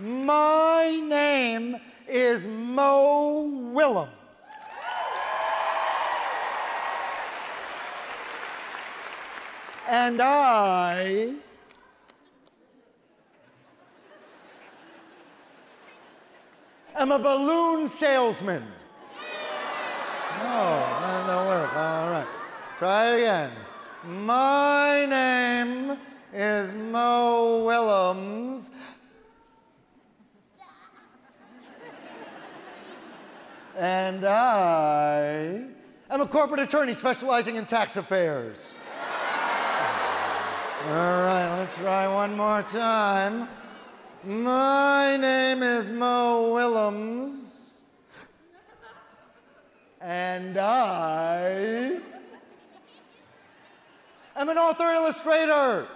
My name is Mo Willems. And I am a balloon salesman. No, no, no work. All right. Try again. My name is Mo Willems. And I am a corporate attorney specializing in tax affairs. All right, let's try one more time. My name is Mo Willems. And I am an author illustrator.